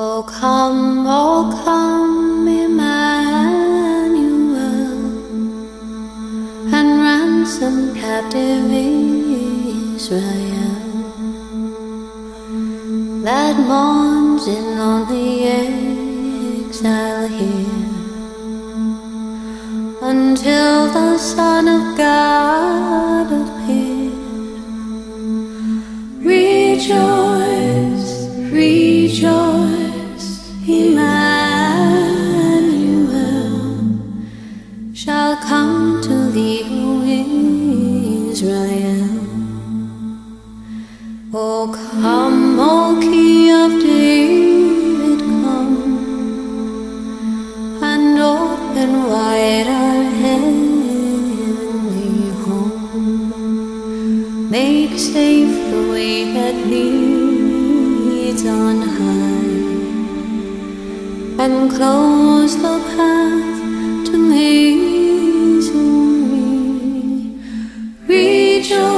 Oh, come, oh, come, Emmanuel, and ransom captive Israel that mourns in lonely exile here until the Son of God appear. Rejoice, rejoice, Come, O Key of David, come and open wide our heavenly home. Make safe the way that leads on high, and close the path to misery. Rejoice,